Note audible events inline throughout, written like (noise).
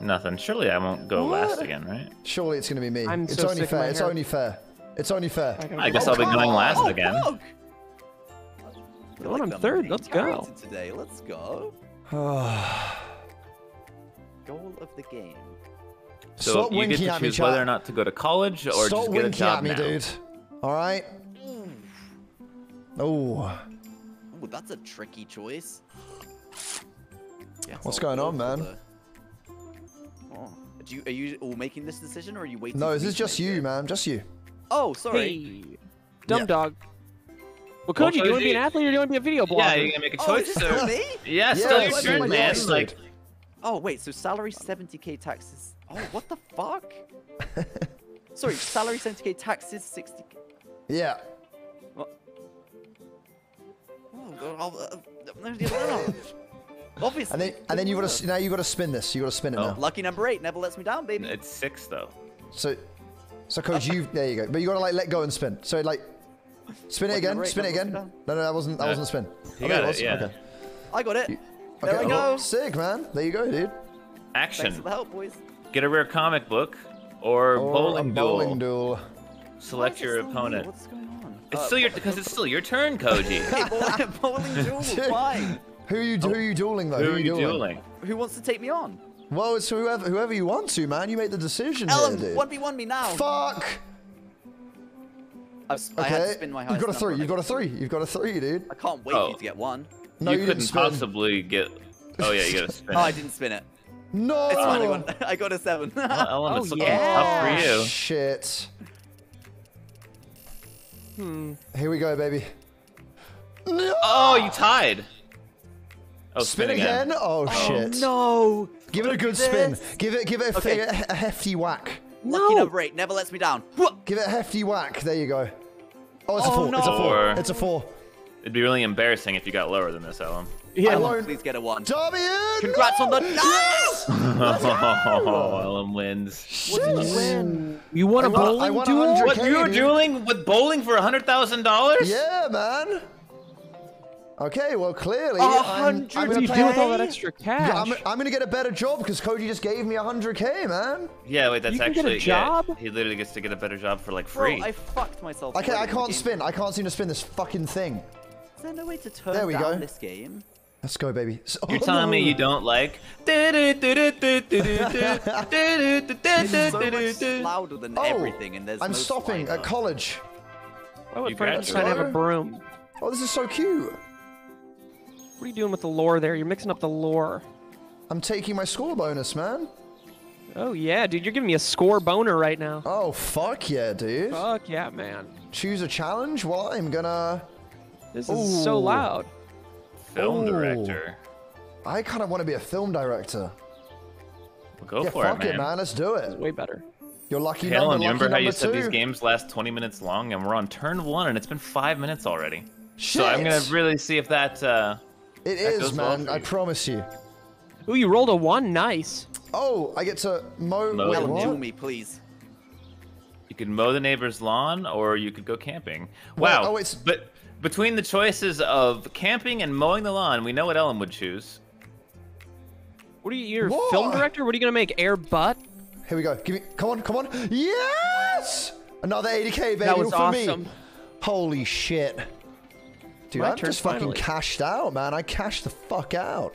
Nothing. Surely I won't go last again, right? Surely it's gonna be me. I'm it's so only sick of fair. my It's hair. only fair. It's only fair. I, gotta I go. guess I'll be going oh, last Oh, again. Oh, oh. Pog! Come on, I'm third. Let's go. Today, let's go. (sighs) Goal of the game. So Stop you get to at me, choose whether or not to go to college or Stop just get a winking job at me, now. dude. All right. Oh, Ooh, that's a tricky choice. Guess What's going on, for man? The- Oh. Do you, are you all making this decision, or are you waiting? no, for this is just you, it? man. Just you. Oh, sorry. Hey, dumb Yeah. dog. Well, Koji, do you want to be an athlete or do you want to be a video blogger? Yeah, you're gonna make a Oh, choice. is this so- me? Yeah, Yeah, still your it's turn, my man. choice. Like, Oh wait, so salary 70k taxes. Oh, what the fuck? (laughs) Sorry, salary 70k taxes 60. Yeah. Oh, God, I'll, uh, (laughs) Obviously. And then and then you gotta now you gotta spin this. You gotta spin it Oh. now. Lucky number eight never lets me down, baby. it's six though. So, so coach, you there you go. But you gotta like let go and spin. So like, spin it again. eight, Spin it again. No, no, that wasn't that No. wasn't a spin. You Oh, got it, was? yeah. Okay. I got it. There Okay, I oh, go. Sick, man. There you go, dude. Thanks Action. for the help, boys. Get a rare comic book or, Or bowling, a bowling duel. duel. Select your opponent. What's going on? It's Uh, still your because it's still your turn, Koji. (laughs) Hey, bowling, (laughs) bowling duel, (laughs) fine. Who are you who are you dueling though? Who are you you dueling? Who wants to take me on? Well, it's whoever whoever you want to, man. You make the decision Ellum, here, dude. 1v1 me now. Fuck. I've, I had to Okay. spin my You've got a three. number. You've got a three. You've got a three, dude. I can't wait Oh. for you to get one. No, you, you, couldn't didn't possibly get. Oh yeah, you gotta (laughs) spin. Oh, I didn't spin it. No. It's fine. I got, I got a seven. Well, (laughs) Ellum, Oh, it's looking yeah. tough for you. Shit. Hmm. Here we go, baby. No. Oh, you tied. Oh, spin, spin, again. Oh, oh, shit. no. Give it a good spin. Give it give it a, Okay. a, a hefty whack. Lucky No. number eight never lets me down. Give it a hefty whack. There you go. Oh, it's a Oh, four. It's a four. It's a four. It'd be really embarrassing if you got lower than this, Ellum. Yeah. I won't. Please get a one. W. Congrats on the Yes! (laughs) Oh, Ellum wins. What did you win? You won a I bowling won duel? 100. What Okay, you were dueling with bowling for hundred thousand dollars? Yeah, man. Okay, well, clearly, A I'm, hundred I'm What gonna do you play- do with all that extra cash? Yeah, I'm, I'm gonna get a better job because Koji just gave me 100k, man. Yeah, wait, that's You can get a actually yeah, job? he literally gets to get a better job for like free. Bro, free. I fucked myself. I can't, I already in the can't spin. I can't seem to spin this fucking thing. Is there no way to turn There we down go. this game? Let's go, baby. S- (laughs) You're oh, telling me you (laughs) don't like? It's so much louder than Oh, everything, and there's I'm no stopping slider. at college. Why would You Frankenstein have a broom? Oh, this is so cute. What are you doing with the lore there? You're mixing up the lore. I'm I'm taking my score bonus, man. Oh yeah, dude, you're giving me a score boner right now. Oh, fuck yeah, dude. Fuck yeah, man. Choose a challenge? Well, I'm gonna... This is so loud. Film Oh. director. I kind of want to be a film director. Well, go yeah, for fuck it, man. man. Let's do it. Way better. You're lucky Helen, number, you remember lucky how you number said these games last 20 minutes long, and we're on turn one, and it's been five minutes already. Shit. So I'm gonna really see if that. Uh, It that is, goes well man. I promise you. Ooh, you rolled a one. Nice. Oh, I get to mow. Mow. Wait, Ellum, what? duel me, please. you could mow the neighbor's lawn, or you could go camping. Wait, Wow. oh, it's- But between the choices of camping and mowing the lawn, we know what Ellum would choose. What are you? You're a film director. What are you gonna make? Air butt? Here we go. Give me. Come on, come on. Yes! Another 80k, baby. That was all for me. awesome. Holy shit. Dude, My I'm turn, just fucking cashed out, man. I cashed the fuck out.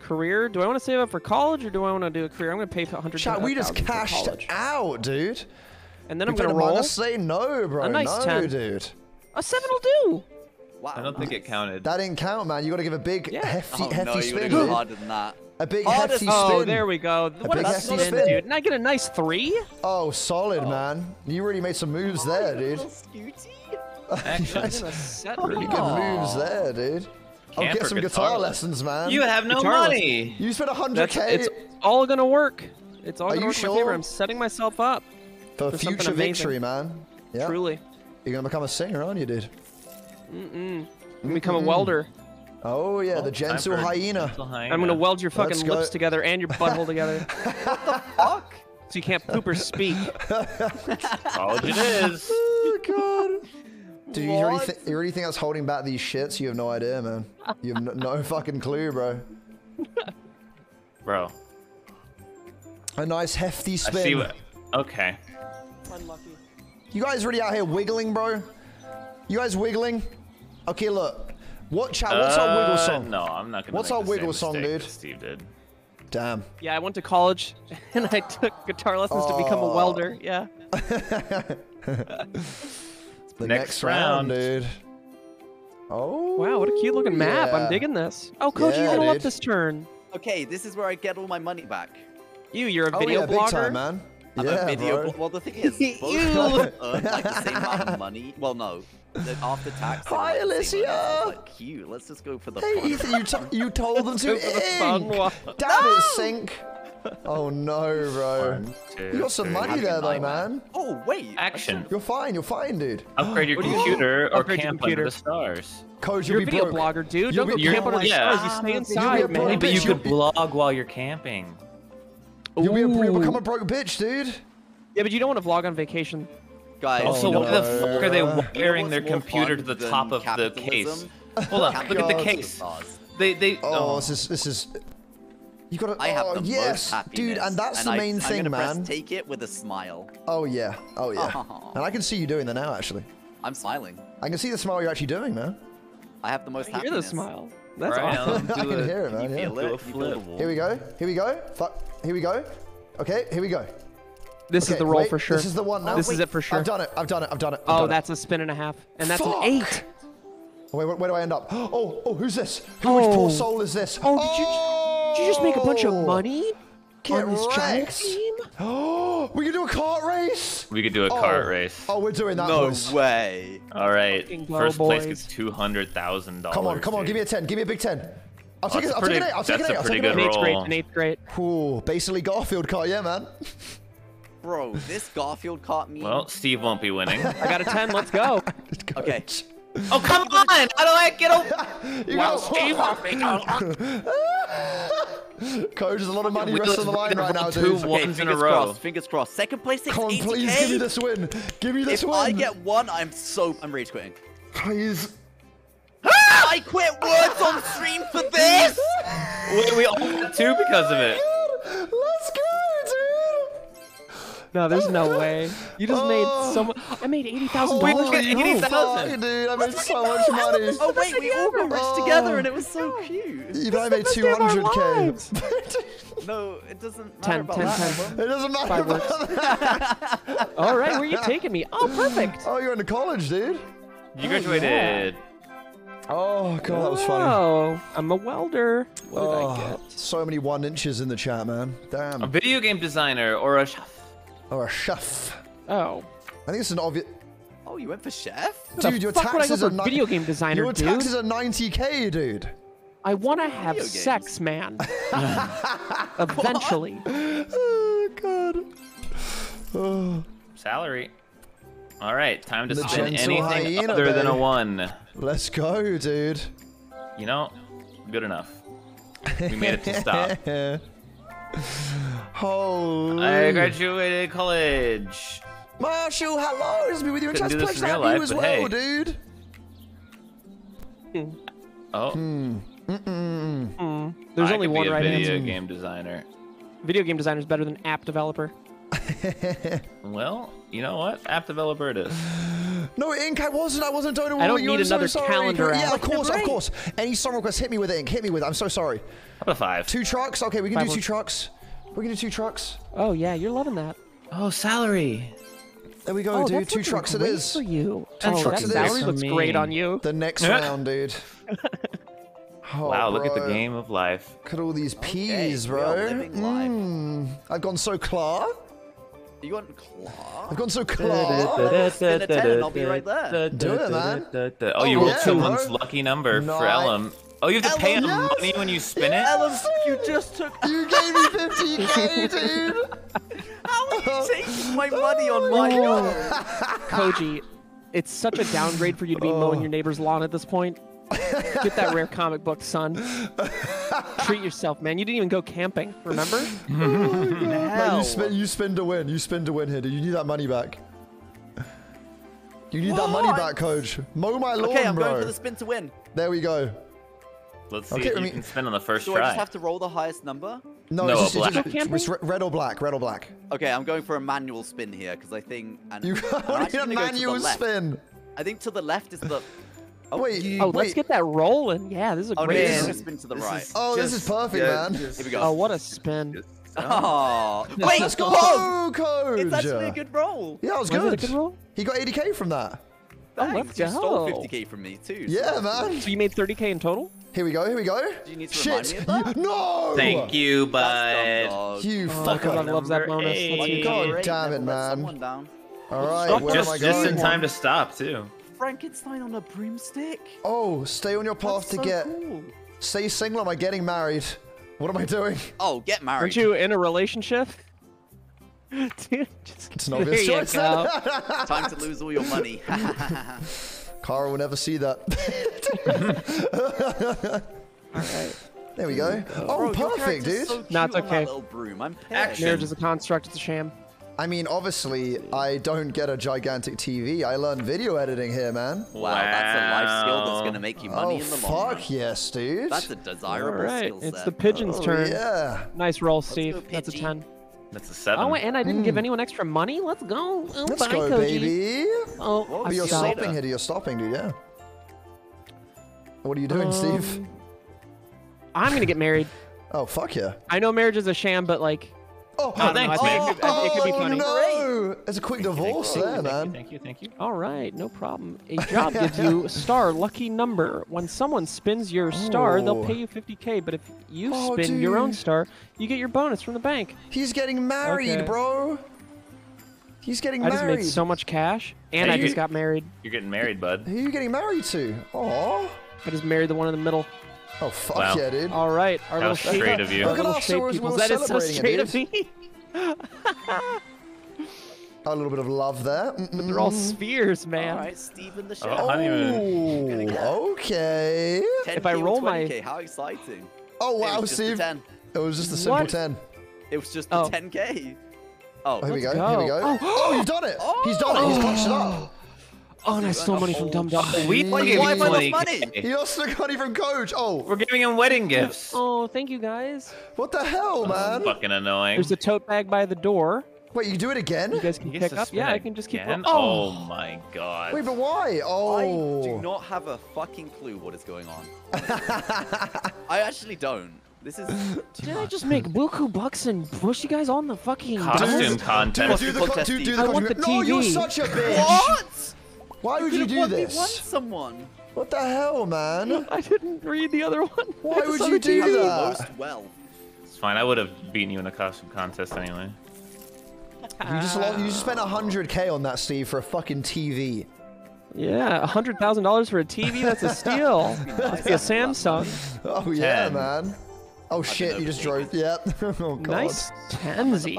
Career? Do I want to save up for college or do I want to do a career? I'm gonna pay for 100. Chat, we just cashed out, dude. and then We I'm gonna Among roll. Us Say no, bro. A nice no, 10. dude. A seven will do. Wow. I don't think it counted. That didn't count, man. You got to give a big, Yeah. hefty, Oh, hefty no, you spin, would go harder than that. A big, Hardest- hefty Oh, spin. there we go. What big a hefty spin, spin. dude. And I get a nice three. Oh, solid, man. You really made some moves there, dude. Scooty. Action. I'm gonna set Pretty good moves there, dude. I'll get some guitar guitar lessons, man. You have no Guitar money. You spent 100k That's, it's all gonna work. It's all Are gonna you work in my favor. I'm setting myself up. for for something future victory, man. Yeah. Truly. You're gonna become a singer, aren't you, dude? I'm gonna become a welder. Oh yeah, the Time gentle hyena. gentle hyena. I'm gonna weld your Let's fucking go. lips together and your butthole together, (laughs) what the Fuck. so you can't poop or speak. (laughs) (laughs) College it is. Oh god. Dude, you really, What? think, you really think that's holding back these shits? You have no idea, man. You have no, no (laughs) fucking clue, bro. Bro. A nice hefty spin. I see what. Okay. Unlucky. You guys really out here wiggling, bro? You guys wiggling? Okay, look. What chat? What's our wiggle Uh, song? No, I'm not gonna. What's make our the same wiggle song, dude? Steve did. Damn. Yeah, I went to college (laughs) and I took guitar lessons to become a welder. Yeah. (laughs) The Next next, round, round. dude. Oh. Wow, what a cute looking map. yeah. I'm digging this. Oh, Coach, Yeah, you're gonna love this turn. Okay, this is where I get all my money back. You, you're a Oh video yeah, blogger. big time, man. I'm yeah, a video. bro. Well, the thing (laughs) is, both of us earn like the same amount of money. Well, no, after tax. Hi, earn the same amount. Alicia. Like, cute. Let's just go for the Hey, fun. Ethan, you, t- you told them (laughs) to Go for the fun ink. one. Damn it, Sync. Oh no, bro. One, two, You got some three. money there, though, Nine, man. Oh wait. Action. You're fine. You're fine, dude. (gasps) Upgrade your What do you- computer or Upgrade your camp computer. under the stars. Coach, You're you'll a video broke. blogger, dude. You'll Don't go be- camp you're- under the yeah. stars. You ah, stay inside, man. broke Hey, but you You'll could be- blog while you're camping. You'll, be a, you'll become a broke bitch, dude. Yeah, but you don't want to vlog on vacation. Guys. Also, no. why the fuck are they You wiring their computer to the top than of the case? Hold on, look at the (laughs) case. Stars. They they. Oh, oh, this is this is. You gotta. I have oh, the most yes, happiness. dude, and that's the I, main I'm thing, gonna man. Press take it with a smile. Oh yeah, oh yeah. Aw. (laughs) and I can see you doing that now, actually. I'm smiling. I can see the smile you're actually doing, man. I have the most I hear the smile. That's Right, awesome. (laughs) I can hear it, man. you Yeah. feel it? a Can you feel the flip. Here we go. Here we go. Fuck. Here we go. Okay, here we go. This Okay, is the roll wait, for sure. This is the one now. This Wait, is it for sure. I've done it. I've done it. I've done it. I've Oh, done it. that's a spin and a half, and that's Fuck. an eight. Wait, where, where do I end up? (gasps) Oh, oh, who's this? Who, Which poor Oh. soul is this? Oh, did you, oh! Did you just make a bunch of Oh. money Get on this giant team? Oh, (gasps) we can do a kart race. We could do a Oh. cart race. Oh, we're doing that, No boys. way. All right. Fucking go, First place boys. gets two hundred thousand dollars. Come on, come on, give me a ten. Give me a big ten. I'll take That's it. a I'll take pretty- an eight. I'll take that's an a eight. I'll pretty take an good eight. An eighth grade. An eighth grade. Ooh, basically Garfield car, yeah, man. Bro, this Garfield caught me. Well, Steve won't be winning. I got a ten. Let's go. (laughs) Okay. Oh come on! How do I get over? (laughs) You Well, got- Steve won't be. (laughs) Coach, there's a lot of money Wheels resting on the line right now, two dude. ones Okay, in a fingers row. crossed. Fingers crossed. Second place, Come on, 80K. please give me this win. Give me this If win. I get one, I'm so I'm rage quitting. Please. Ah! I quit words on stream for this. Wait, we all got two because of it. No, there's no (laughs) way. You just made oh. so much. I made eighty thousand dollars. get on eighty you. dude, I made so much money. Oh wait, we all got rich Oh. together, and it was so oh. cute. You know, I made best day of our 200k. (laughs) No, it doesn't Ten, matter about ten, that. ten. It doesn't matter. Fireworks. About All right, where are you taking me? Oh, perfect. oh, you're into college, dude. You graduated. Oh god, that was funny. Oh, I'm a welder. What did I Oh, get? so many one inches in the chat, man. Damn. A Damn. video game designer or a chef. Or a chef. Oh, I think it's an obvious. Oh, you went for chef? Dude, your fuck would I go taxes for are ni- video game designer, Your dude? taxes are 90k, dude. I want to have games. sex, man. (laughs) (laughs) Eventually. (laughs) Oh god. Oh, (sighs) Salary. All right, time to The spin anything hyena, other than a one. let's go, dude. You know, good enough. We made it to stop. Holy. I graduated college. Marshall, hello. It's me with you in Couldn't chat. do Pleasure to real have you life, as well, hey. dude. Oh, Hmm. Mm, there's I only could be one a right video answer. game designer. Video game designer is better than app developer. (laughs) Well, you know what? App developer it is. (gasps) No, Ink, I wasn't. I wasn't doing it. I don't You're need so another sorry. calendar Yeah, of course, of course. Any song request, hit me with it, Ink. Hit me with it. I'm so sorry. How about five? Two trucks? Okay, we can Five do two works. trucks. We can do two trucks. Oh yeah, you're loving that. Oh, salary. There we go, oh, dude. that's Two trucks it great is. for you. Two oh, trucks that it salary looks For great on you. The next (laughs) round, dude. Oh, (laughs) wow, look at the game of life. Look at all these peas, we bro. are living life. Mm. I've gone so clar. You got claw? I've gone so clar. Let's spin a 10 and I'll be right there. Do it, man. Oh, you Oh, rolled yeah, someone's bro. lucky number for Nice. Ellum. Oh, you have to pay him Ellum, yes. money when you spin it? Ellum, you just took. (laughs) You gave me 50k, dude. (laughs) How are you oh. taking my oh money on my go? (laughs) Koji, it's such a downgrade for you to be mowing oh. your neighbor's lawn at this point. Get that rare comic book, son. Treat yourself, man. You didn't even go camping, remember? No, Hell. you spin. You spin to win. You spin to win here, dude. You need that money back. You need that money What? back, coach. Mow my lawn, bro. Okay, I'm bro. going for the spin to win. There we go. Let's see Okay, if I you mean- can spin on the first Do I just have to roll the highest number? No, No, it's, just, black. it's, just, it's red or black. Red or black. Okay, I'm going for a manual spin here because I think. And You (laughs) (laughs) I'm what actually do you mean a gonna go the manual left. spin? I think to the left is the. (laughs) Oh, Wait, you- Oh, wait. let's get that rolling. Yeah, this is a Oh, great. yeah, spin. spin to the This right. is Oh, this is perfect, yeah, man. just- Here we go. Oh, what a spin. Oh, wait, Let's go, whoa! coach. It's actually a good roll. Yeah, it was Was good. it a good roll? He got 80k from that. Oh, Thanks, let's you stole 50k from me too. Yeah, man. So you made 30k in total? Here we go. Here we go. Do you need to remind Shit. me of that? (laughs) No. Thank you, That's bud. You Oh, fucker. God love that Number bonus. Let's eight. God damn it, man. someone. All right, Stop. where Just, am I just in time to stop too. Frankenstein on a broomstick. Oh, stay on your path That's to so get. cool. Stay single. Am I getting married? What am I doing? Oh, get married. Aren't you in a relationship? (laughs) Dude, just, It's an obvious there you choice. Time to lose all your money. (laughs) Cara will never see that. Alright. (laughs) There we go. Oh, Bro, perfect, dude. So cute No, it's on that okay. little broom. I'm pissed. Action. Marriage is a construct, it's a sham. I mean, obviously, I don't get a gigantic TV. I learned video editing here, man. Wow, that's a life skill that's gonna make you Oh, money in the long run. fuck yes, dude. That's a desirable Alright, skill set. it's the pigeon's Oh, turn. yeah. Nice roll, go, Steve. That's a 10. That's a seven. Oh, and I didn't give anyone extra money? Let's go. Oh, Let's bye, go, Koji. baby. Oh, Whoa, I But you're see stopping here. You're stopping, dude, yeah. What are you doing, Steve? Um, I'm gonna get married. Oh, fuck yeah. I know marriage is a sham, but like, Oh, I don't know, thanks, I think man. it could, I think it could be oh, funny. no. There's a quick divorce Thank you, there, thank you, man. Thank you, thank you. All right, no problem. A job (laughs) gives you a star lucky number. When someone spins your star, they'll Oh. pay you 50k. But if you Oh, spin your own star, you get your bonus from the bank. He's getting married, Okay. bro. He's getting married. I just made so much cash, and Hey, I just got married. You're getting married, bud. Who are you getting married to? Oh, I just married the one in the middle. Oh fuck Wow. yeah, dude. All right, our That little was shape, straight of you. our Look at little us, shape we're- peoples. we're That is so celebrating it, straight of dude. me. (laughs) A little bit of love there. Mm-mm. They're all spheres, man. All right, Steve in the show. Oh, I even. Oh, okay. 10K If I roll my- 20K, how exciting! Oh It wow, was Steve. 10. It was just a simple What? ten. It was just Oh. a 10K. Oh, Here we go. Let's Here we go. go. Oh, you've done it. Oh. He's done it. He's oh. clutched it up. Oh, and I stole money from Dum Dum. We Why- gave why you have I lost 20K. money? He lost the money from coach. Oh, We're giving him wedding (laughs) gifts. Oh, thank you guys. what the hell, man? Fucking annoying. There's a tote bag by the door. Wait, you can do it again? You guys can He pick up. spin Yeah, I can just keep. again? Oh, Oh my god. Wait, but why? Oh. I do Oh. not have a fucking clue what is going on. (laughs) I actually don't. This is. did I just make buku bucks and push you guys on the fucking? Costume doors? contest. Do the, Contest co- do, do Steve. the I want costume- the No, you're TV. such a bitch. What? Why would you could've do this? One someone. What the hell, man? (laughs) I didn't read the other one. Why would you do TV. that? Most well. It's fine. I would have beaten you in a costume contest anyway. You just lost, you just spent 100k on that, Steve, for a fucking TV. Yeah, a hundred thousand dollars for a TV. That's a steal. (laughs) Must be a Samsung. Oh yeah, Ten. man. Oh shit, you just drove. Yep. (laughs) oh god. Nice Tansy.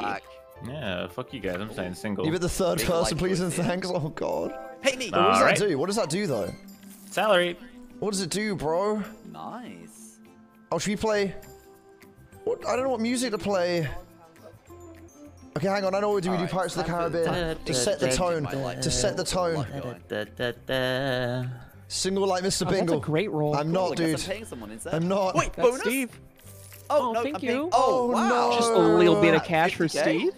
Yeah, fuck you guys. I'm staying single. You bit the third Big person, like please and thanks. Oh god. Pay me. What does Alright. that do? What does that do though? Salary. What does it do, bro? Nice. Oh, should we play? What? I don't know what music to play. Okay, hang on. I know what we do. We do Alright, Pirates of the time for- Caribbean time to set the tone. To set the tone. Single like Mr. Oh, that's a Bingle. great role. I'm not, dude. I'm paying someone instead. I'm not. Wait, That's bonus? Steve. Oh, Oh, no, thank I'm you. Oh, Oh, wow. Just a little bit of cash for Steve.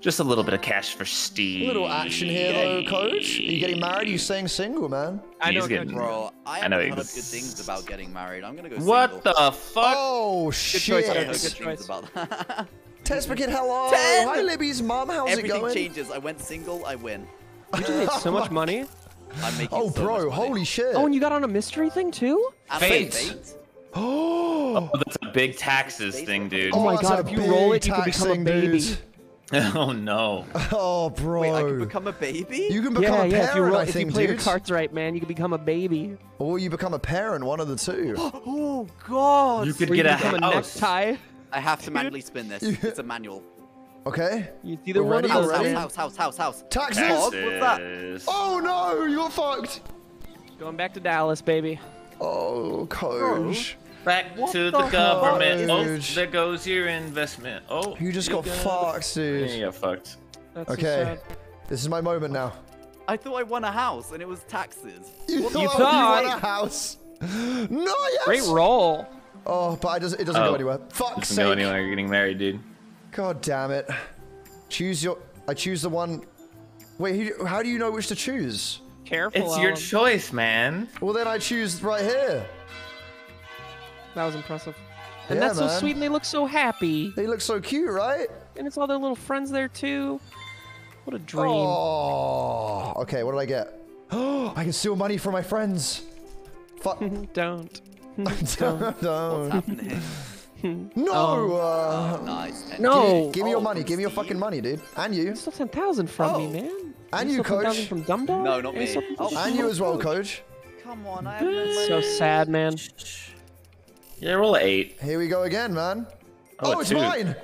Just a little bit of cash for Steve. Little action here, though, coach. Are you getting married? Are you staying single, man? I know, getting- Bro, I I haven't know heard good things about getting married. I'm gonna go What single. the fuck? Oh choice, shit! I Coach. heard good Good things choice. about that. (laughs) Tespa hello. Ten! Hi, Libby's mom. How's it going? Everything changes. I went single, I win. You just made so much (laughs) money. I'm making Oh, so bro, much money. holy shit! Oh, and you got on a mystery thing too? Fate. fate. oh, (gasps) Oh, that's a big taxes thing, dude. Oh my oh, that's God, if you roll it, you can become a baby. dude. (laughs) oh no. Oh, bro. Wait, I can become a baby? You can become yeah, a yeah. parent, If you roll, I if think, you play dude. your cards right, man, you can become a baby. Or you become a parent, one of the two. (gasps) Oh, God. You could Or you get a become a house. necktie. I have to manually spin this. (laughs) It's a manual. Okay. It's either We're one ready, of House, those. we're ready? man. house, house, house, house, house. Taxes. Bob, what's that? Taxes. Oh no, you got fucked. Going back to Dallas, baby. Oh, coach. Back What to the the, government. fuck? Oh, there goes your investment. Oh, You just got got- fucked, Yeah, dude. you got fucked. That's Okay. sad. This is my moment now. I thought I won a house and it was taxes. You You thought you thought- won a house. No, yes. Great roll. Oh, but it doesn't, it doesn't go Oh. anywhere. Fuck's Doesn't sake. go anywhere. You're getting married, dude. God damn it. Choose your. I choose the one. Wait, who, how do you know which to choose? Careful. It's your choice, man. Well, then I choose right here. That was impressive. And Yeah, that's so sweet, and they look so happy. They look so cute, right? And it's all their little friends there too. What a dream. Oh. Okay, what did I get? Oh, (gasps) I can steal money from my friends. Fuck. (laughs) (laughs) (laughs) Don't. Don't. What's happening? No. Oh. uh, Oh, nice. And- No. Give me your Oh, money. Give me your Steve. fucking money, dude. And you. You stole 10,000 from Oh. me, man. And you, stole 10,000 coach. from Dum Dum? No, not me. stole Oh, And you as well, Coach? coach. Come on, I have no money. So sad, man. Yeah, roll a eight. Here we go again, man. Oh, Oh, it's two. mine.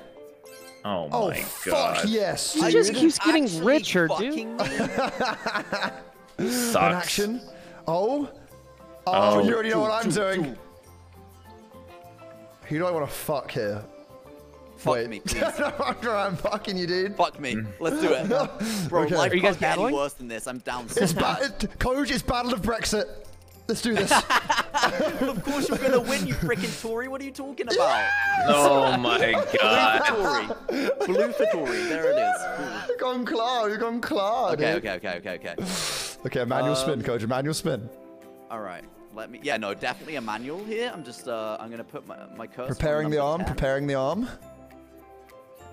Oh Oh, my fuck god. Fuck yes. He dude. just keeps getting Actually richer, dude. fucking me? (laughs) In action. Oh. Oh, Oh. you already know what I'm doing. Who do I want to fuck here? Fuck Wait. me, (laughs) please. I'm fucking you, dude. Fuck me. Let's do it. (laughs) Bro, Okay. life Are you guys can't battling? worse than this. I'm down. It's ba- it, Coach, it's Battle of Brexit. Let's do this. (laughs) of course you're gonna win, you freaking Tory. What are you talking about? Oh my god. Tory. Blue for Tory. There it is. You're gone Claude. You're gone Claude. Okay, okay, okay, okay, okay. Okay, a manual spin, Um, Coach. A manual spin. All right. Let me. Yeah, no, definitely a manual here. I'm just. Uh, I'm gonna put my my cursor. on Preparing the arm. 10. Preparing the arm.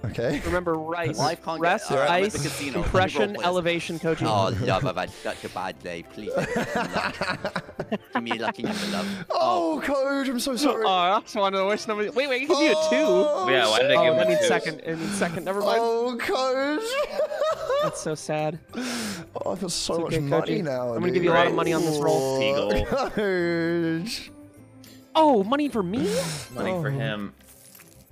Okay. (laughs) Remember rice. Life can't get- Rest, ice, with the casino. Let me roll, compression, elevation, coaching. Oh, love, I've had such a bad day. Please, give me luck. (laughs) lucky number, love. Oh, oh, Coach, I'm so sorry. Oh, I also want to know which number. Wait, wait, it gives you a two. Oh, Yeah, why did I Oh, give that him means two? second. It means second. Never mind. Oh, Coach. That's so sad. Oh, I've got so It's much okay, money Coachy. now. I'm gonna give you a lot of money on this roll. Seagull. (laughs) Coach. Oh, money for me? Money for Oh. him.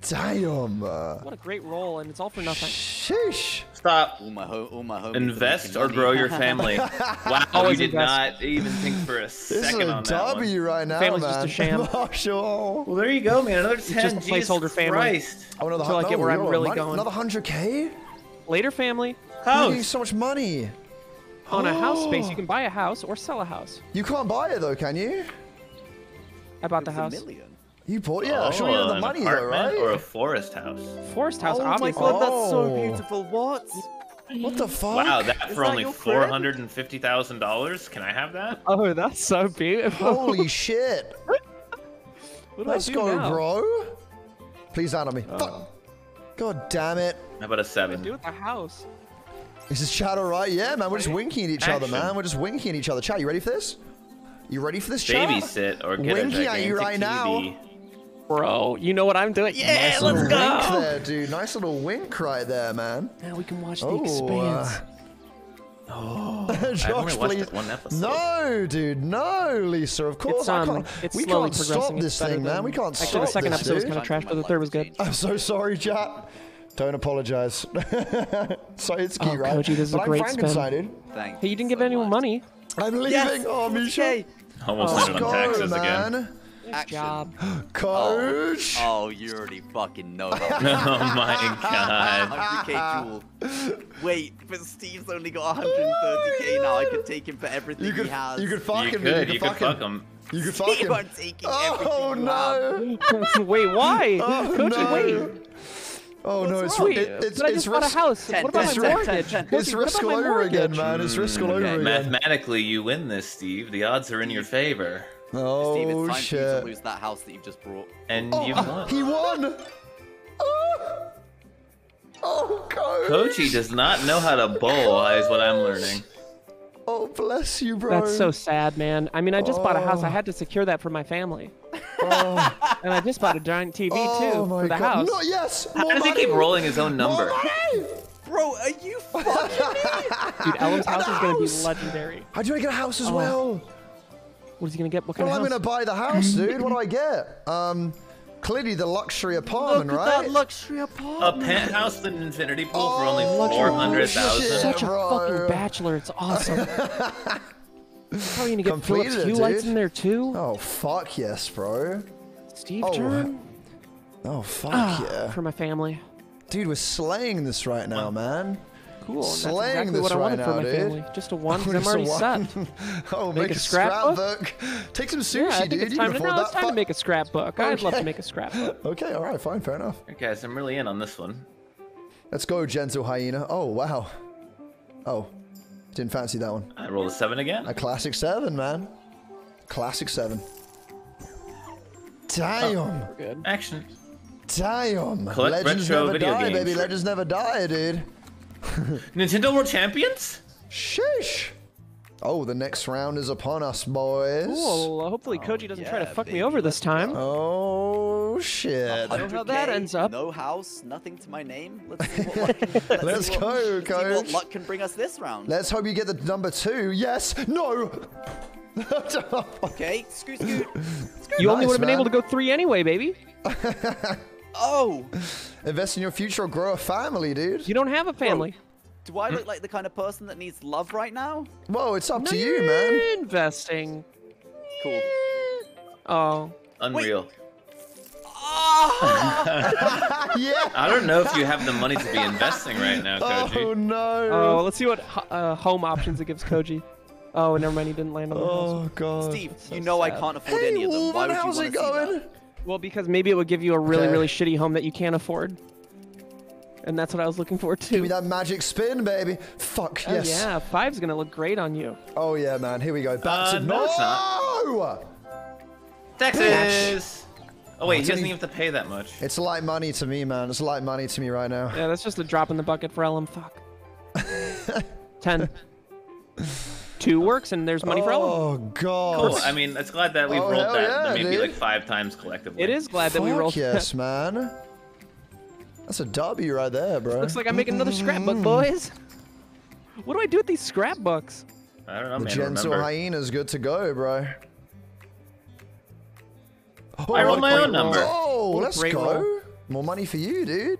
Damn. What a great role, and it's all for nothing. sheesh. Stop. All my ho- all my homies. Invest or grow your (laughs) family. (laughs) Wow, Always you did invest. not even think for a This is second a on that one. W right now, Family's man. just a sham. (laughs) Oh, Marshall. Well, there you go, man. Another ten. just a Jesus placeholder family. Christ. Oh, another Until I hu- get no, where I'm really money- going. Another 100k? Later, family. You're House. getting so much money. On a house space, Oh. you can buy a house or sell a house. You can't buy it though, can you? I bought the It's a house. million. You bought yeah. Oh, Show me the money though, right? Or a forest house. Forest house, oh my obviously. god, that's so Oh. beautiful. What? What the fuck? Wow, that Is for that only four hundred and fifty thousand dollars. Can I have that? Oh, that's so beautiful. Holy (laughs) shit. what do Let's go, now? bro. Please land on me. Fuck. Oh. God damn it. How about a seven? Do seven? with the house. Is this chat alright? Yeah, man. We're just winking at each other, man. We're just winking at each other. Chat, you ready for this? You ready for this, chat? Babysit or get Winking a at you gigantic right now. TV. Bro, you know what I'm doing? Yeah, Nice let's little go. wink there, dude. Nice little wink right there, man. Now we can watch the Oh, expanse. (laughs) I only Josh, watched please. it one episode. No, dude, no, Lisa. Of course, It's, I um, can't. it's we slowly can't stop this It's better thing, man. than- We can't Actually, stop the second this, episode was kind of trash, but the third was good. I'm so sorry, chat. Don't apologize. (laughs) so it's Oh, cute, right? Koji, this is a but I'm great Frankenstein, dude. Thank Hey, you didn't so give anyone much. money. I'm leaving. Yes. Oh, Misha. Okay. Almost Let's landed on go, taxes again. man. Good Action. job. (gasps) Coach. Oh, you already fucking know (laughs) that. Oh my god. (laughs) 100k jewel. Wait, but Steve's only got 130k now. I could take him for everything You could, he has. you could fuck You him. could, You you could could fuck fuck him. him. You could fuck Steve, him. I'm taking Oh everything you have. no! (laughs) wait, why? Oh, Coach, no. wait. Oh no! It's Wait, it, it's but I it's just bought a risk. house. Ten, what about ten, my ten, mortgage? ten, It's what risk about all my over again, mortgage? man. It's risk all Mm, over okay. again. Mathematically, you win this, Steve. The odds are in your favor, Oh Steve, it's time for you to shit! lose that house that you've just brought. and Oh, you've won. he won! Oh, oh coach! Koji does not know how to bowl, is what I'm learning. Oh bless you, bro. That's so sad, man. I mean, I just bought a house. I Oh. had to secure that for my family. Oh, (laughs) And I just bought a giant TV, oh too, for the god! house. No, yes. How more does he keep rolling his own number? Bro, are you fucking (laughs) me? Dude, Ellum's And house is going to be legendary. How do I get a house as Oh. well? What is he going to get? What kind Well, of I'm gonna buy the house, dude. What do I get? Um, clearly the luxury Look apartment, at right? that luxury apartment. A penthouse with an infinity pool for only Oh, four hundred shit. thousand. Such a bro. fucking bachelor. It's awesome. (laughs) Probably gonna get Completed Philips Hue lights in there too. Oh fuck yes, bro. Steve Oh, turn. Oh fuck Ah, yeah, For my family. dude. We're slaying this right now, man. Cool. and That's exactly what I right wanted for now, my dude. family. Just a one. 'cause I'm already one. set. (laughs) oh, Make make, a a scrapbook? scrapbook. Take some Yeah, sushi, I think dude. it's You time can to. afford No, it's that. time to make a scrapbook. I'd love to make a scrapbook. (laughs) Okay, all right, fine, fair enough. Okay, guys, I'm really in on this one. Let's go, gentle hyena. Oh wow. Oh, didn't fancy that one. I rolled a seven again. A classic seven, man. Classic seven. Damn. Oh, we're good. Action. Damn. Collect Legends retro never video die, games. baby. Legends never die, dude. (laughs) Nintendo World Champions? Sheesh. Oh, the next round is upon us, boys. Cool. hopefully oh, Koji doesn't try to yeah, fuck me over this time. Oh shit. I don't know how that ends up. No house, nothing to my name. Let's see what can, (laughs) let's Let's see what, go, let's see what luck can bring us this round. Let's hope you get the number two. Yes. No. Okay, scoot, scoot. (laughs) You only would have been able to go three anyway, baby. Oh, Invest in your future or grow a family, dude. You don't have a family. do I look like the kind of person that needs love right now? Whoa, it's up No, to you, man. Investing. Cool. Oh. Unreal. (laughs) yeah. I don't know if you have the money to be investing right now, (laughs) Koji. Oh no. Oh, let's see what uh, home options it gives Koji. Oh, never mind. He didn't land on the house. Oh god. Steve, so you know I can't afford Hey, any of them. Why Wolven, would you how's want it to see going? That? Well, because maybe it would give you a really, Okay. really shitty home that you can't afford. And that's what I was looking for too. Give me that magic spin, baby. Fuck Oh, yes. yeah, five's gonna look great on you. Oh yeah, man. Here we go. Back Uh, to no, it's no. Taxes! Oh wait, he doesn't even have to pay that much. It's a light money to me, man. It's a light money to me right now. Yeah, that's just a drop in the bucket for Ellum. Fuck. (laughs) Ten. (laughs) Two works, and there's money for Ellum. Oh god. Cool. I mean, it's glad that we've Oh, rolled hell that yeah, maybe dude. like five times collectively. It is glad that we Fuck rolled. yes, (laughs) man. That's a W right there, bro. Looks like I'm making another scrapbook, mm-hmm. boys. What do I do with these scrapbooks? I don't know, the man. gentle Remember. hyena's good to go, bro. Oh, I rolled my oh, own number. Oh, let's great go. roll. More money for you, dude.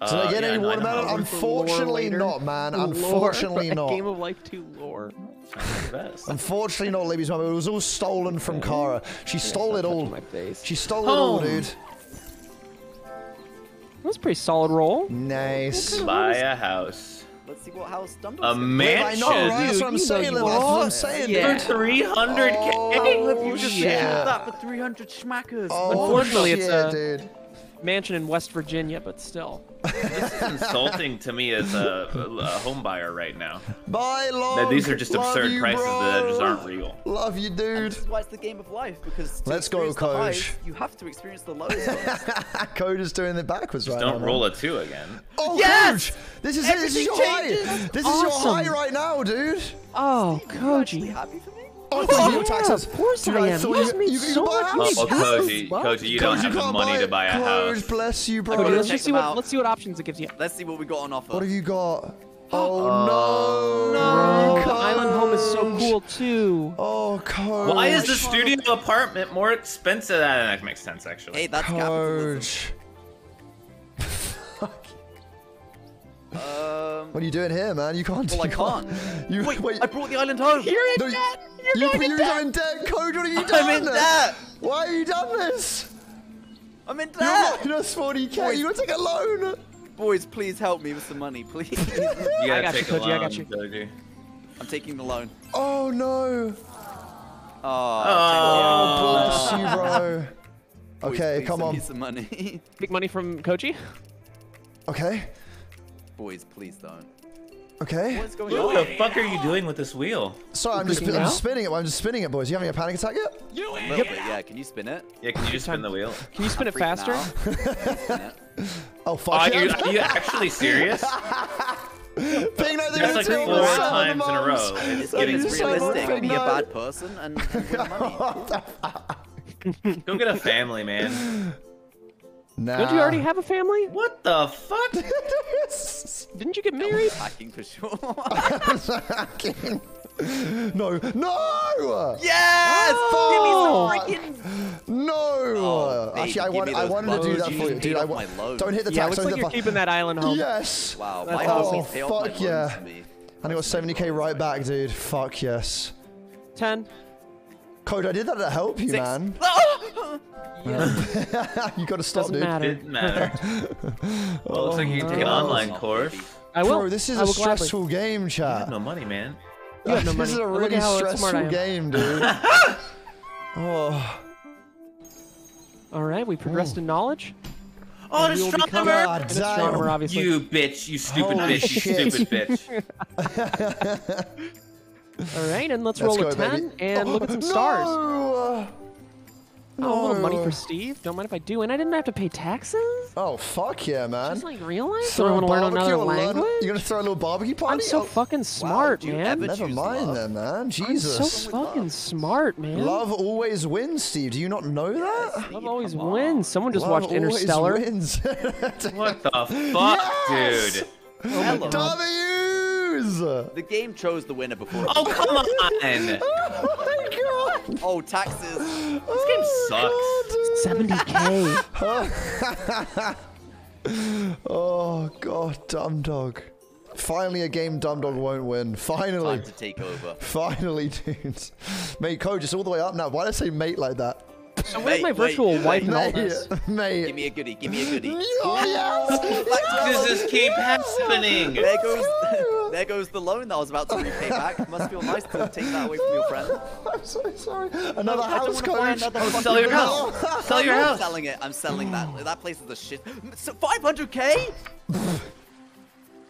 Did Uh, I get yeah, any no, I watermelon? it Unfortunately not, man. Lore. Unfortunately (laughs) A not. Game of Life 2 lore. works. The best. Unfortunately not, Libby's mum. It was all stolen from Kara. She stole it all. My face. She stole it all, Home. dude. That's a pretty solid roll. Nice. Buy a house. Let's see what house Dumbledore's A gonna I mansion. know, right? That's what I'm you know saying. you That's what I'm saying, Yeah. dude. For 300k? Oh, have you just shit. sold that for 300 schmackers? Oh, Unfortunately, shit, it's a- dude. Mansion in West Virginia, but still. This is insulting to me as a, a home buyer right now. Bye, love. That these are just absurd you, prices that just aren't real. Love you, And dude. this is why it's the game of life, because to Let's go, experience the highs, coach. you have to experience the lows first. (laughs) Code is doing it backwards right now. Don't man. roll a two again. Oh, Yes! coach! This is it. This is Everything your high. changes. This is your high right now, dude. Oh, You actually Koji. Happy for me? Oh, you, oh, yeah, taxes. of course Dude, I am. thought You just made you, so you buy a much Oh, house. oh money. Koji, Well, Koji, you don't have the money buy to buy a Coach, house. bless you, bro. Cody, let's check just see what let's see what options it gives you. Let's see what we got on offer. What have you got? (gasps) Oh, no. Oh, the island home is so cool too. Oh, coach. Why is the studio apartment more expensive? That makes sense, actually. Hey, that's capitalism. Um, What are you doing here, man? You can't. well, I you can't. You, Wait, wait. I brought the island home. You're in no, you- debt. You're you, going in you're debt. in debt, Coach. What have you done? I'm in debt. Why have you done this? I'm in debt. You're debt. minus 40k. Boys. You want to take a loan. Boys, please help me with some money, please. (laughs) You gotta got you, take a Koji, I got you. Koji. I'm taking the loan. Oh no. Oh, Oh, bless you, bro. (laughs) boys, Okay, please come send on. me some money. (laughs) Big money from Koji. Okay. Boys, please don't. Okay. What's going What on? the fuck are you doing with this wheel? Sorry, I'm just, I'm just spinning it. I'm just spinning it, boys. You having a panic attack yet? A little bit, yeah. Can you spin it? Yeah, can you just spin the wheel? (laughs) Can you spin it faster? out. Spin it. (laughs) Oh Are fuck uh, you, are you actually serious? (laughs) Ping that thing That's like four times in a moms. row. It's That getting is it's so realistic. fucking Be a bad person and and win money. Go get a family, man. Nah. Don't you already have a family? What the fuck? (laughs) Didn't you get married? Hacking for sure. (laughs) no, no, yes! Oh. Give me some freaking. no. Oh, baby, Actually, I, give want, I those wanted to do that You for you, dude. I off wa- my loans. don't hit the Yeah, tax. looks like you're keeping that island home. Yes. Wow, That's my house awesome. will my Fuck yeah. And I got 70k right back, dude. Fuck yes. Ten. Code, I did that to help you, Six. man. Oh! (laughs) (laughs) you gotta stop, Doesn't dude. matter. Didn't matter. (laughs) well, looks like you can take an Oh, online course. I will. Bro, this is I a will gladly. stressful game, I chat. have no money, man. You have no this is money. a Look at really how stressful game, dude. oh, All right, we progressed in knowledge. Oh, and we will astronomer! An astronomer, obviously. You bitch, you stupid Holy bitch, you shit. stupid bitch. All right, and let's, let's roll go, a 10 baby. and look at some oh, stars. No! Oh, a little money for Steve. Don't mind if I do. And I didn't have to pay taxes? Oh, fuck yeah, man. Just like real life? Throw Do I a want to learn barbecue another or learn- language? You're gonna throw a little barbecue party? I'm so Oh, fucking smart, do you man. Never mind love? then, man. Jesus. I'm so fucking smart, man. Love always wins, Steve. Do you not know that? Love always Come on. wins. Someone just Love watched Interstellar. wins. (laughs) What the fuck, Yes! dude? Hello. W's! The game chose the winner before. Oh, come (laughs) on! Oh my god! Oh, taxes. Oh, this game sucks. 70k. (laughs) Oh god, Dumb Dog. Finally, a game Dumb Dog won't win. Finally. Time to take over. Finally, (laughs) dudes. Mate, Code, just all the way up now. Why did I say mate like that? So where's Mate, my virtual wait, wife and all Mate, this? mate. Give me a goodie. Give me a goodie. Oh, yes! Does this keep happening? There goes, (laughs) there goes the loan that I was about to repay back. Must feel nice to take that away from your friend. (laughs) I'm so sorry. Another I house, wanna buy Coach. another Oh, fucking sell your house. house. (laughs) Sell your I'm house. selling it. I'm selling that. That place is a shit. So 500k? (sighs)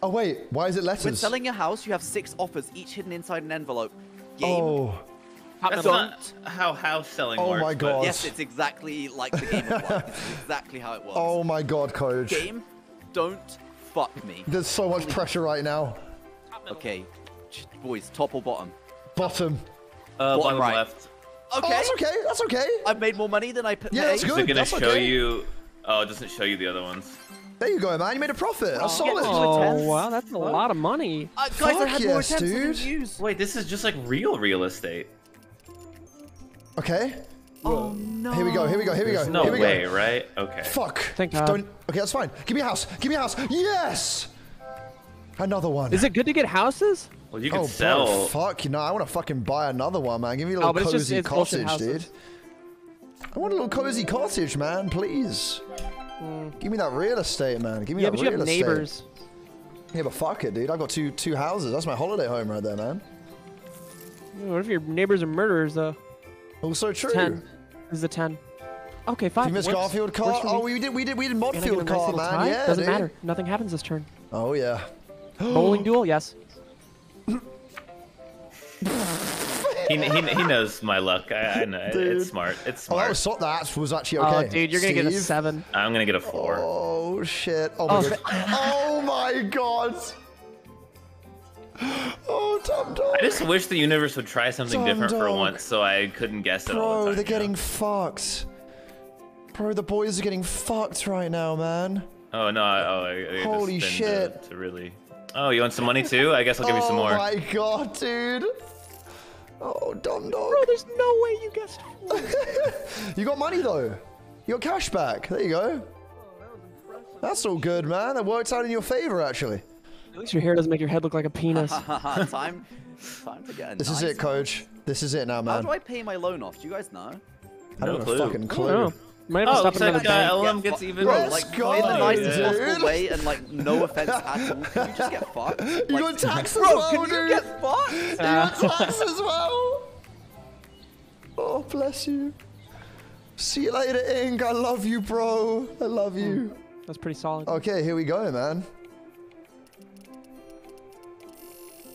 Oh, wait. Why is it letters? When selling your house, you have six offers, each hidden inside an envelope. Game. Oh. That's not how house selling Oh works. my God. Yes, it's exactly like the game would work. It's exactly how it works. Oh my god, Coach. Game, don't fuck me. There's so much pressure right now. Okay, boys, top or bottom? Bottom. Uh, Bottom bottom right. left. Oh, Okay, that's okay. That's okay. I've made more money than I put. Yeah, that's Is good. it gonna that's show okay. you? Oh, it doesn't show you the other ones. There you go, man. You made a profit. That's Oh, solid. yeah. Oh, wow, that's a lot of money. Uh, guys, I Fuck had more yes, attempts than dude. use. Wait, this is just like real real estate. Okay. Oh no. Here we go. Here we go. Here we go. There's no here we way, go. right? Okay. Fuck. Thank God. Don't. Okay, that's fine. Give me a house. Give me a house. Yes. Another one. Is it good to get houses? Well, you oh, can Oh, sell. bro, fuck. You know, I want to fucking buy another one, man. Give me a little Oh, but it's just- cozy cottage, dude. I want a little cozy cottage, man. Please. Hmm. Give me that real estate, man. Give me Yeah, that but you real have estate. neighbors. Yeah, but fuck it, dude. I've got two two houses. That's my holiday home right there, man. What if your neighbors are murderers, though? Also true. 10. This is a 10. Okay, fine. You missed works. Garfield Works car. Oh, we did we did we did And I Modfield car, little man. tie? Yeah, Doesn't dude. matter. Nothing happens this turn. Oh yeah. Bowling duel, yes. He, he, he knows my luck. I, I know. Dude. It's smart. It's Oh, that smart. was so, that was actually oh, okay. Oh, dude, you're gonna get a seven. I'm gonna get a four. Oh shit! Oh my Oh, god! (laughs) oh my god! Oh, Dumb Dog. I just wish the universe would try something Dumb different for once, so I couldn't guess it all Bro, the time. they're you know? getting fucked. Bro, the boys are getting fucked right now, man. Oh no! I, oh, I, I Holy spin shit. To, to really. Oh, you want some money too? I guess I'll give you some more. oh my god, dude. Oh, Dumb Dog. Bro, there's no way you guessed. (laughs) You got money though. You got cash back. There you go. That's all good, man. That worked out in your favor, actually. At least your hair doesn't make your head look like a penis. (laughs) time, time to get a This is it, coach. This is it now, man. How do I pay my loan off? Do you guys know? I don't No have clue. a fucking I clue. Don't. Might have to Oh, stop looks at another like uh, bank. Ellum gets fu- even. Bro, Let's like go, in the nicest dude. possible way and like no offense at all. Can you just get (laughs) fucked? You Like, got tax as bro, well, can you dude. get fucked? You got tax as well. Oh, bless you. See you later, Ink. I love you, bro. I love you. That's pretty solid. Okay, here we go, man.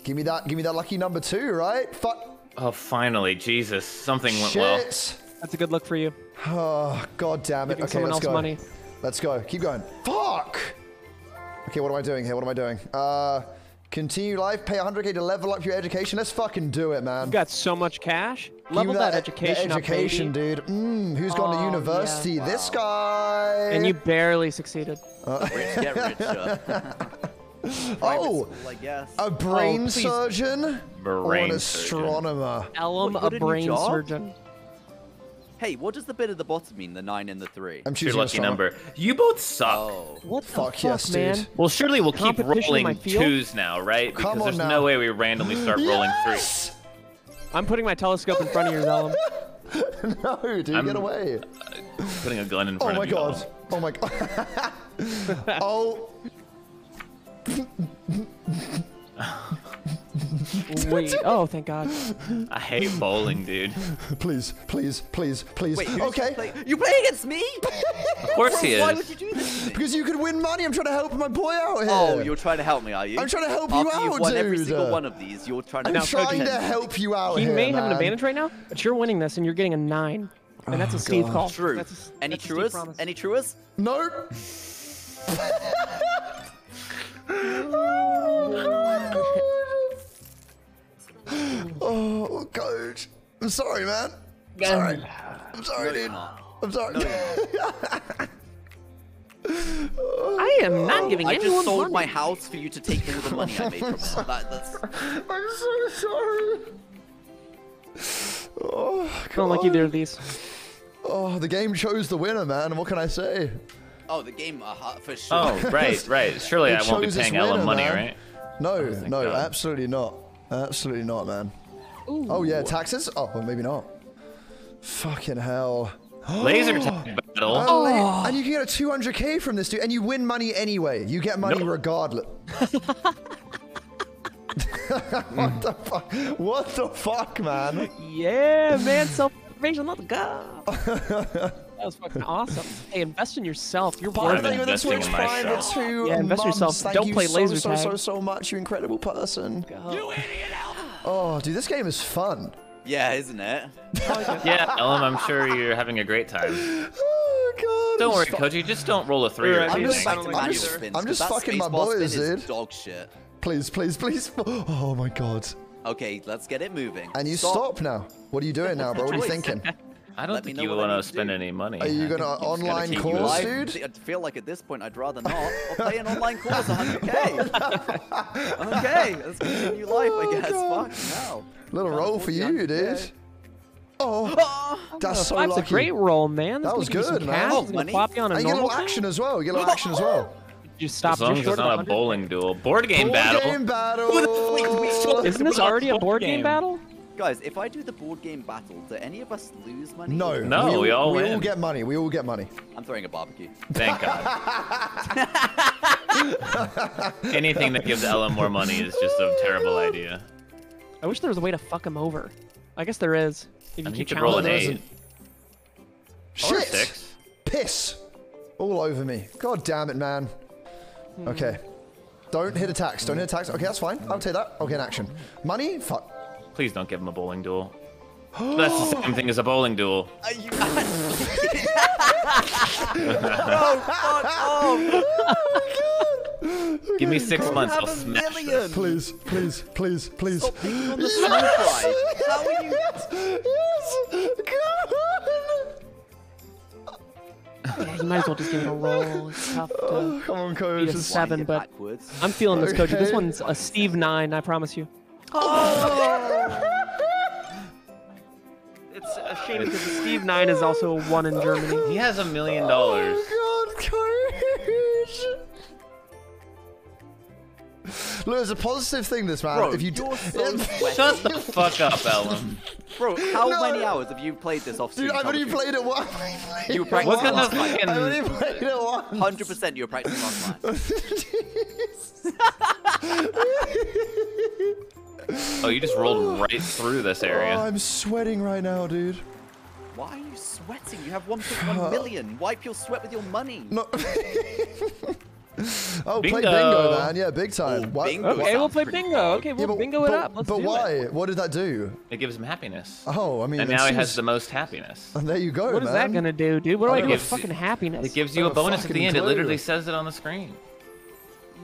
Give me that. Give me that lucky number two, right? Fuck. Oh, finally, Jesus! Something went well. Shit. That's a good look for you. Oh, god damn it. Giving Okay, someone let's else go. money. Let's go. Keep going. Fuck. Okay, what am I doing here? What am I doing? Uh, continue life. Pay 100k to level up your education. Let's fucking do it, man. You got so much cash. Give me Level that, that education, that education, up, baby. dude. Mm, who's gone to Oh, university? yeah. This guy. And you barely succeeded. Rich get richer. (laughs) (laughs) Oh, a brain please. surgeon or Brain an surgeon. astronomer? Ellum, What, a got a brain job? surgeon. Hey, what does the bit at the bottom mean? The nine and the three. I'm Your choosing lucky astronomer. number. You both suck. Oh. What the fuck, yes, man? dude. Well, surely we'll keep Competition in my rolling twos now, right? Come Because on there's now. no way we randomly start rolling three. Yes! I'm putting my telescope in front of you, Ellum. (laughs) no, dude, I'm- get away. Putting a gun in Oh front my of you. all. god. Oh my god. (laughs) oh. (laughs) Wait. Oh, thank God. I hate bowling, dude. (laughs) Please, please, please, please. Wait, who's okay. Play- you play against me? (laughs) Of course he is. Why would you do this? Because you could win money. I'm trying to help my boy out here. Oh, you're trying to help me, are you? I'm trying to help you After out, you've won every single one of these, you're trying to I'm Now, trying Koji- to help you out He here, may have an advantage right now, but you're winning this, and you're getting a nine. And that's a oh, Steve God. call. True. That's a s- Any that's a Steve truers? Any truers? No. (laughs) oh, coach. I'm sorry, man. I'm sorry. I'm sorry, No, dude. I'm sorry. I am not giving anyone I just sold money. my house for you to take all the money I made from it. (laughs) That, that's... I'm so sorry. Oh, I don't like either of these. Oh, the game chose the winner, man. What can I say? Oh, the game, uh, for sure. Oh, right, right. (laughs) Surely I won't be paying Ellum winner, money, man. right? No, no, God. absolutely not. Absolutely not, man. Ooh. Oh yeah, taxes? Oh, well, maybe not. Fucking hell. (gasps) Laser tag (gasps) battle. Oh, la- oh. And you can get a 200k from this dude, and you win money anyway. You get money Nope. regardless. (laughs) (laughs) what the fuck? What the fuck, man? Yeah, man. Self-preservation. Let's go. (laughs) that was fucking awesome. Hey, invest in yourself. You're I'm worth Thank you for the investing Twitch in Prime for myself. two Yeah, invest in months. yourself. Thank Don't you play so, laser so, tag. so, so much, you incredible person. You idiot. Oh, dude, this game is fun. Yeah, isn't it? (laughs) Yeah, Ellum, I'm sure you're having a great time. (laughs) Oh, God. Don't worry, just fu- Koji. Just don't roll a three or Right, I'm anything. just- Back to I'm just- spins, I'm 'cause just that fucking my spacebar boys, spin is dude. Dog shit. Please, please, please. (laughs) Oh, my God. Okay, let's get it moving. And you stop now. What are you doing now, bro? What are you thinking? I don't Let think you want to to spend do. any money. Are you I gonna think (laughs) you just gotta online keep calls, you I, dude? I feel like at this point I'd rather not. I'll play an online course 100k. (laughs) okay, let's continue life, I oh, guess. God. Fuck hell. Little Can't roll for you, dude. Oh, Oh, that's so That's lucky. a great roll, man. That's That gonna was give you some good, man. Oh, It's gonna money. plop you on a And you get a normal little thing. action as well. You get a little action as well. (laughs) You stop As long just as it's not a bowling duel. Board game Board battle. game battle. Isn't this already a board game battle? Guys, if I do the board game battle, do any of us lose money? No, No, we all we all get money. We all get money. I'm throwing a barbecue. Thank God. (laughs) Anything that gives Ellum more money is just a terrible idea. I wish there was a way to fuck him over. I guess there is. If you And he keep could roll an challenging there eight isn't. or Shit. six. Piss. All over me. God damn it, man. Hmm. Okay. Don't hit attacks. Don't hit attacks. Okay, that's fine. I'll take that. Okay, in action. Money? Fuck. Please don't give him a bowling duel. That's the same thing as a bowling duel. Are you actually? no, fuck off! Give me six You months, I'll a smash this. million. Please, please, please, please. Stop being on the smooth ride. How are you? Yes! Come Yeah, you might as well just give it a roll. It's tough to... on! Come on, coach. Beat a seven, but- backwards. I'm feeling this, Coach. This one's a Steve 9, I promise you. Oh. It's a shame because Steve 9 is also a 1 in Germany. He has a million dollars. Oh, God, coach! Look, it's a positive thing, this man. Bro, if you do, you're so. Shut the fuck up, Ellum. Bro, how No. many hours have you played this off dude, stream? I've only played it once. You What practiced kind last night. fucking... I've only played it once. 100% you were practicing last night. (laughs) (laughs) (laughs) Oh, you just rolled right through this Oh, area. I'm sweating right now, dude. Why are you sweating? You have 1.1 uh, million. Wipe your sweat with your money. No. (laughs) oh, play Bingo. bingo, man. Yeah, big time. Oh, What- bingo. Okay, we'll play bingo. hard. Okay, we'll but, bingo but, it up. Let's but do why? it. What did that do? It gives him happiness. Oh, I mean, And now he has the most happiness. (laughs) And there you go, What is man. that gonna do, dude? What do Oh, I do with fucking happiness? It gives you Oh, a bonus at the end. It literally says it on the screen.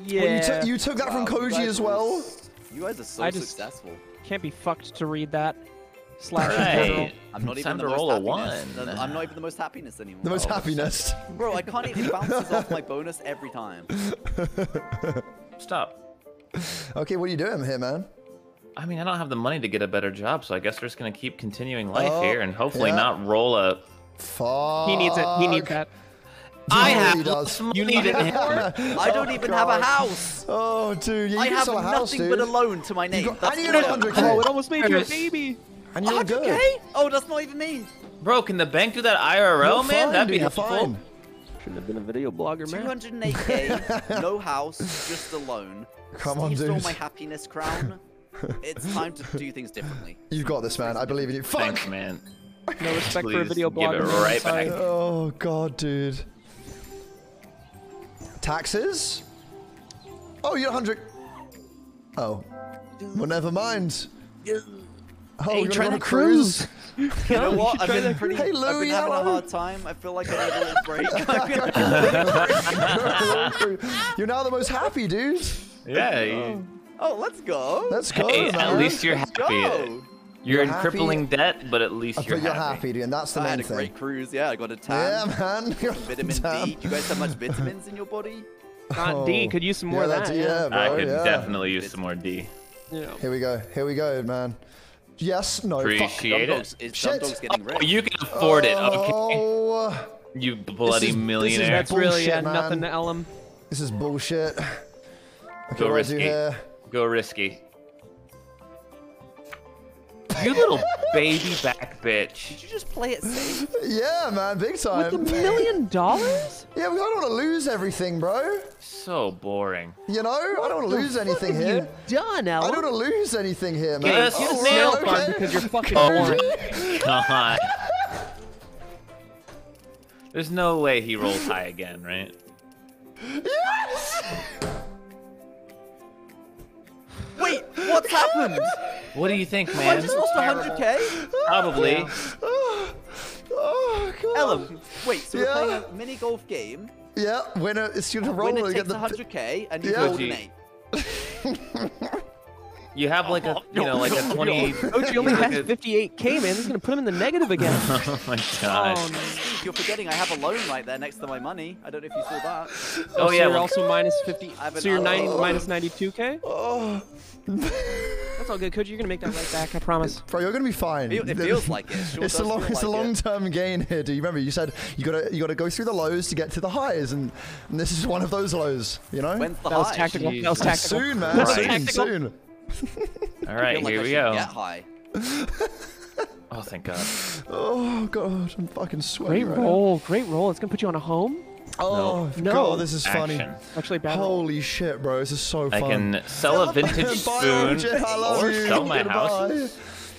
yeah. Well, you, took you took that Wow, from Koji as well. You guys are so I just- successful. Can't be fucked to read that. Slash in Right. general. I'm not even time the to most roll a happiness. one. I'm not even the most happiness anymore. The most Oh, happiness. Bro, I can't even (laughs) bounces off my bonus every time. Stop. Okay, what are you doing here, man? I mean, I don't have the money to get a better job, so I guess we're just gonna keep continuing life Oh, here and hopefully yeah. not roll a. Fuck. He needs it. He needs that. I have really does. You need it. I don't Oh, even have a house. Oh, dude, yeah, you I can have sell a house, nothing dude. but a loan to my name. got- That's and you all I 100K. have. Oh, it almost made you a baby. and you're 100K? good. Oh, that's not even me. Bro, can the bank do that IRL, You're man? fine, That'd be dude, helpful. fine. Shouldn't have been a video blogger, man. 208k, (laughs) no house, just a loan. Come Steve on, stole my happiness crown. it's (laughs) time to do things differently. You've got this, man. I believe in you. Fuck. Thanks, man. No respect for a Please video give it right back. Oh god, dude. Taxes? Oh, you're 100. Oh. Well, never mind. Oh, Hey, you're trying to a that cruise. (laughs) You know what? I've try been pretty. Hey, I've been Louis, having a hello. hard time. I feel like I need a little break. (laughs) you're now the most happy, dude. Yeah. You, oh, let's go. Let's go, hey, man. at least you're Let's happy. go. You're, You're in happy. crippling debt, but at least I you're, think you're happy. happy, dude, and that's the I main had a thing. great cruise. Yeah, I got a tan. Yeah, (laughs) man. You're Vitamin damn. D. Do you guys have much (laughs) vitamins in your body? Not D. Oh, could use some more yeah, of that. yeah. yeah, bro. I could yeah. definitely use some more D. Yeah. Here we go. Here we go, man. Yes. No. fuck. Appreciate Dumb it. Dogs, Shit. Dumb Dogs getting Oh, you can afford it, okay? Oh, You bloody is- this is millionaire. That's really yeah, nothing to Ellum. this is bullshit. Okay, Go what do I do risky. Go risky. You little baby back bitch. Did you just play it safe? (laughs) Yeah, man, big time. With time. a million dollars? (laughs) yeah, we don't want to lose everything, bro. So boring. You know, I don't want to lose anything What have here. you done, I Ellum? don't want to lose anything here, man. Yes, Get a Oh, snail okay. farm because you're fucking Oh, (laughs) boring. God. There's no way he rolls high again, right? Yes! Wait, what's happened? What do you think, I man? just lost 100k. Probably. Oh, oh, God. Ellum, wait, so we're playing a mini golf game. Yeah, winner. It's going to roll. Winner and takes get the. 100k and you Yeah. rolled 8. You have like a, you know, like a (laughs) 20. Coach only (laughs) has 58k, man. This is gonna put him in the negative again. (laughs) Oh my oh, god. no. You're forgetting I have a loan right there next to my money. I don't know if you saw that. Oh, oh so yeah. you're well- also minus 50. I have So you're 90, minus 92k. Oh, That's all good, Coach. You're gonna make that right back. I promise. bro, you're gonna be fine. It, it feels like it. Sure It's a long, it's a like it. long-term gain here. Do you remember? You said you gotta, you gotta go through the lows to get to the highs, and, and this is one of those lows. You know? When's the That was high? tactical. That was tactical. soon, man. That was Soon, tactical. soon. (laughs) All I like here we go. Get high. Oh, thank God. Oh god, I'm fucking sweating. Great right now. roll. Great roll. It's gonna put you on a home. Oh No. god, this is funny. Action. Actually, bad roll. Holy shit, bro, this is so I fun. can sell a vintage spoon OJ, I love or you. sell my house.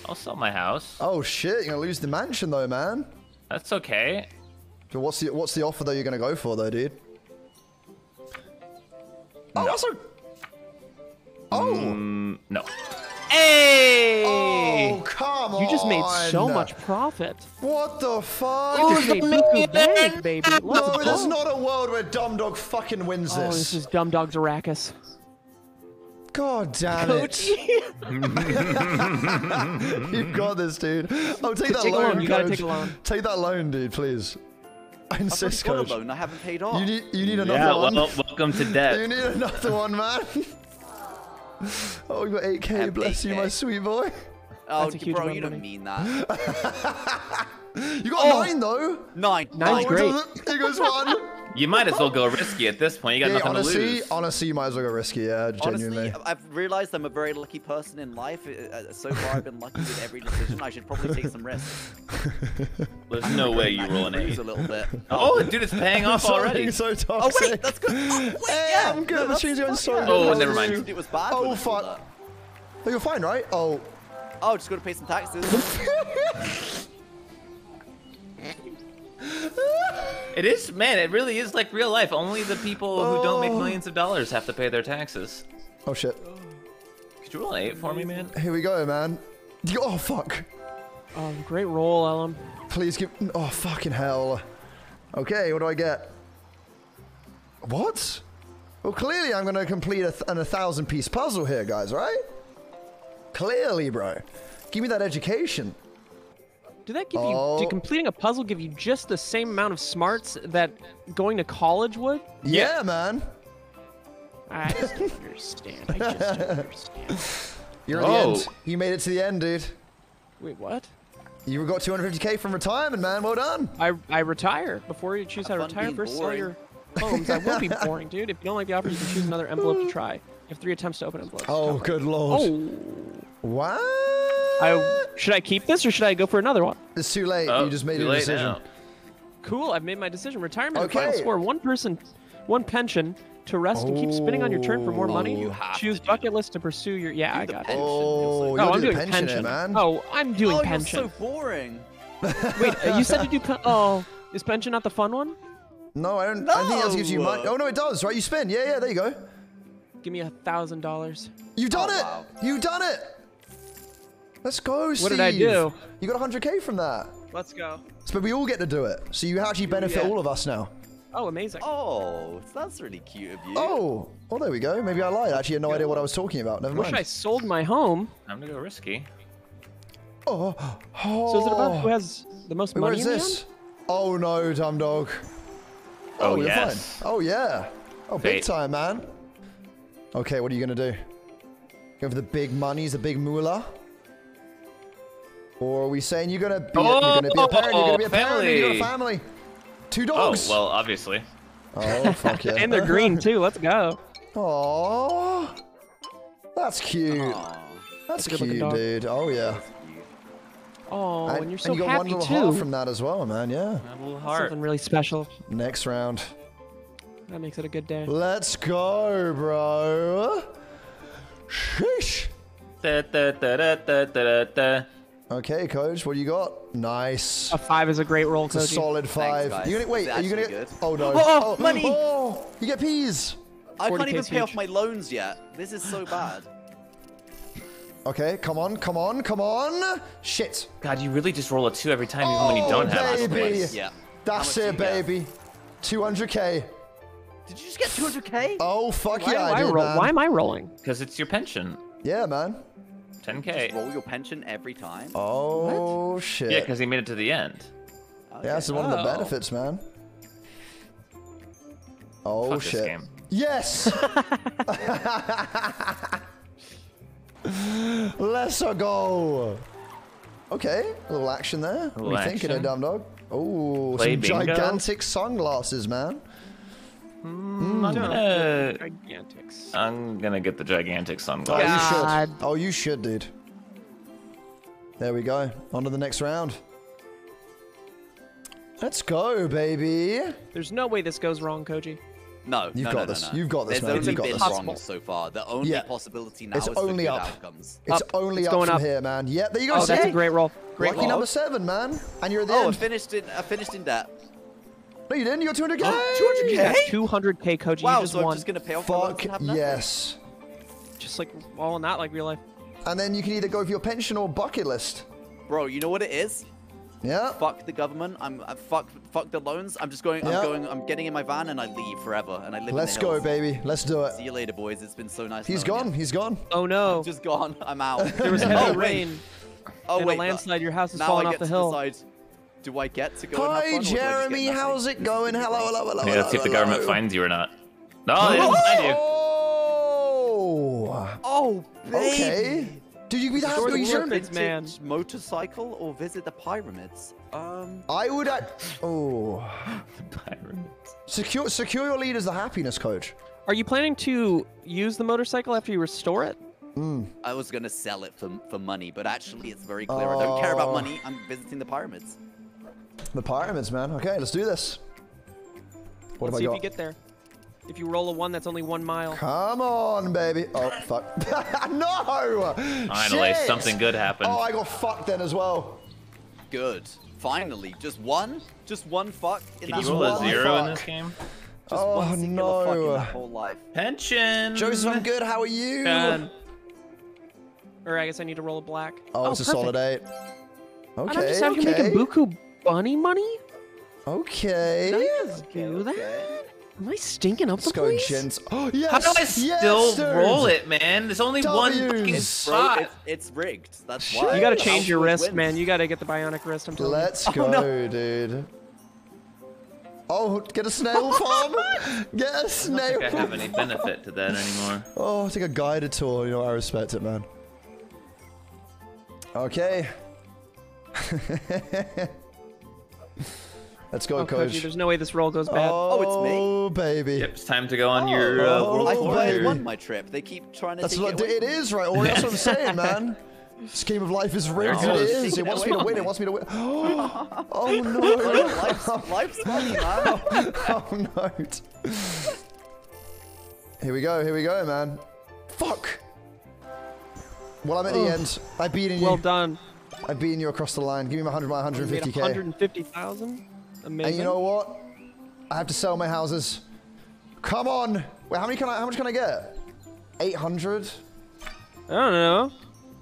I'll sell my house. Oh shit, you're gonna lose the mansion though, man. That's okay. So what's the what's the offer though you're gonna go for though, dude? Oh, that's a. Oh. Mm, no. Hey! Oh Oh, come on. You just made so much profit. What the fuck? You just made buku bank, baby. Let's no, go. there's not a world where Dumb Dog fucking wins Oh, this. this is Dumb Dog Arrakis. God damn Coach, it. (laughs) You've got this, dude. Oh, take that Take loan, loan, you gotta take a loan. Take that loan, dude, please. I I've already insist, got a loan I haven't paid off. You need, you need another Yeah, one. well, welcome to (laughs) You need another one, man. (laughs) oh, you got 8k. have Bless you, my sweet boy. Oh, That's a huge bro, you don't mean that. (laughs) You got Oh. nine though. Nine. Nine's nine. great. Here goes one. (laughs) You might as well go risky at this point. You got yeah, nothing honestly, to lose. honestly, you might as well go risky. Yeah, genuinely. Honestly, I've realized I'm a very lucky person in life. Uh, uh, So far, I've been lucky with every decision. I should probably take some risks. (laughs) There's no way you I roll an lose eight. a little bit. Oh, dude, it's paying off Sorry, already. so Oh wait, that's good. Oh, wait, Hey, yeah, I'm good. No, The that's stream's going so yeah. good. Oh, How never are mind. It was bad. Oh when I saw fuck. Oh, you're fine, right? Oh. Oh, just gotta pay some taxes. (laughs) It is, man. It really is like real life. Only the people who don't make Oh. millions of dollars have to pay their taxes. Oh shit. Could you roll an eight for me, man? Here we go, man. Oh fuck. Oh, great roll, Ellum. Please give. Oh fucking hell. Okay, what do I get? What? Well, clearly I'm gonna complete a, th- an a thousand piece puzzle here, guys. Right? Clearly, bro. Give me that education. Did that give you? Oh. Did completing a puzzle give you just the same amount of smarts that going to college would? Yeah, man. I just don't (laughs) understand. I just don't understand. (laughs) You're at the Oh. end. You made it to the end, dude. Wait, what? You got 250k from retirement, man. Well done. I I retire before you choose how to Have fun retire. being First, sell boring. your homes. I will be (laughs) boring, dude. If you don't like the offer, you can choose another envelope to try. You have three attempts to open envelopes. Oh, good lord. Oh. What? I Should I keep this or should I go for another one? It's too late. Oh, you just made too your decision. now. Cool, I've made my decision. Retirement and final Okay. score. One person, one pension to rest and keep spinning on your turn for more Oh, money. you have Choose to bucket list to pursue your. Yeah, I the got it. Oh, You're you're Oh, I'm doing doing pension, pension. man. Oh, I'm doing oh, pension. you're so boring. Wait, (laughs) you said to do. Pen- oh, is pension not the fun one? No, I don't. I think that gives you money. Oh no, it does. Right, you spin. Yeah, yeah. There you go. Give me a thousand dollars. You've done Oh, it. wow. You've done it. Let's go, Steve. What did I do? You got 100k from that. Let's go. So we all get to do it. So you actually benefit Yeah. all of us now. Oh, amazing. Oh, that's really cute of you. Oh, well there we go. Maybe I lied. I actually had no idea what I was talking about. Never mind. Wish I sold my home. I'm going to go risky. Oh, oh. (gasps) So is it about who has the most Wait, money where is in this? Oh no, dumb dog. Oh, oh, you're yes. fine. Oh yeah. Oh, big time, man. Okay, what are you gonna do? Go for the big monies, the big moolah? Or are we saying you're gonna be, a, you're gonna be a parent? You're gonna be a oh, parent. You're gonna family. family. Two Oh, dogs. well, obviously. Oh fuck yeah. (laughs) And they're green too. Let's go. Aww. That's cute. Aw, That's a good-looking cute, dude. Oh yeah. that's. Oh, and, you're so and you got happy one little too. heart from that as well, man. Yeah. A little heart. Something really special. Next round. That makes it a good day. Let's go, bro. Sheesh. Da, da, da, da, da, da, da. Okay, coach, what do you got? Nice. A five is a great roll, It's a solid five. guys. you gonna wait? It's Are you gonna get? good. Oh no! Oh, money! Oh, you get peas. I can't even is pay off my loans yet. This is so bad. Okay, come on, come on, come on. Shit. God, you really just roll a two every time, even when you oh, don't Oh, have baby. points. Yeah. That's it, do you get? baby. 200k. Did you just get 200k? Oh fuck Why, yeah, do I I did, roll? man. Why am I rolling? Because it's your pension. Yeah, man. 10k. Roll your pension every time. Oh shit. Yeah, because he made it to the end. Okay. Yeah, that's one of the Oh. benefits, man. Oh Fuck shit. this game. Yes. (laughs) Let's go. Okay, a little action there. What are Little you thinking, there, action. dumb dog? Oh, some bingo. gigantic sunglasses, man. Hmm. I'm gonna, uh, Gigantics. I'm gonna get the gigantic Oh, sunglasses. you God. should. Oh, you should, dude. There we go. On to the next round. Let's go, baby. There's no way this goes wrong, Koji. No, You've no, got no, no, this. no. You've got this, There's man. only You've got been this. wrong so far. The only Yeah. possibility now It's is only for good up. outcomes. It's Up. only It's up going from up. here, man. Yeah, there you go. Oh, that's a great roll. Great Lucky roll. number seven, man. And you're at the Oh, I finished in I finished in debt. No, you didn't. You got 200k. 200K? 200k, Koji. Wow, you just so I'm won. just gonna pay off Fuck and have nothing? yes. Just like all in that, like real life. And then you can either go for your pension or bucket list. Bro, you know what it is? Yeah. Fuck the government. I'm uh, fuck fuck the loans. I'm just going. I'm going. I'm getting in my van and I leave forever. And I live. Let's in the go, hills. baby. Let's do it. See you later, boys. It's been so nice. He's gone. you. He's gone. Oh no. Just gone. I'm out. There was (laughs) oh, heavy wait. rain Oh and wait. a landslide. Your house is now falling I off get the to hill. decide. Do I get to go? and have Hi, fun, or do I Jeremy. How's it going? Hello, hello, hello. Yeah, let's see if the government hello. finds you or not. No, they didn't find you. Oh. Oh, baby. Okay. Dude, you, have, to the you shouldn't. man. Motorcycle or visit the pyramids? Um. I would. Act, (gasps) oh. (gasps) Pirates. Secure, secure your lead as the happiness coach. Are you planning to use the motorcycle after you restore it? I was gonna sell it for, for money, but actually it's very clear. I don't care about Oh. money. I'm visiting the pyramids. The pyramids, man. Okay, let's do this. What Let's have see I if you get there. If you roll a one, that's only one mile. Come on, baby. Oh, fuck. (laughs) no! Finally, Shit! something good happened. Oh, I got fucked then as well. Good. Finally, just one, just one fuck in Can that you roll a one life. zero in this game? Just Oh, one singular fuck in no. whole life. Pension. Joseph, I'm good. How are you? Done. Or I guess I need to roll a black. Oh, oh it's a solid eight. And Okay, I'm just out here okay. making buku bunny money? Okay. Did I just do that? Am I stinking up Let's the go, place? gents. Oh, yes! (gasps) How do I still dude. roll it, man? There's only one fucking It's, spot. it's, it's rigged. That's why. You gotta change your wrist, wins. man. You gotta get the bionic wrist. I'm telling Let's you. (laughs) Oh, go, no. dude. Oh, get a snail (laughs) farm. get a I don't snail. think I have any benefit to that anymore. (laughs) Oh, take a guided tour. You know, I respect it, man. Okay. (laughs) Let's go, Oh, coach. Koji, there's no way this roll goes bad. Oh, it's me? Oh, baby. Yep, it's time to go on your uh, Oh, world I tour I won my trip. They keep trying to That's take what it away it from me. is, right? Or that's what I'm (laughs) saying, man. Scheme of life is rigged. There It it is. goes. It wants me to win. It wants me to win. (laughs) Oh no. life's, life's funny, man. Oh no. Here we go. Here we go, man. Fuck. Well, I'm at the Oh. end. I've beaten you. Well done. I've beaten you across the line. Give me my 100, my You 150k. 150,000. Amazing. And you know what? I have to sell my houses. Come on. Wait, how many can I? How much can I get? 800. I don't know.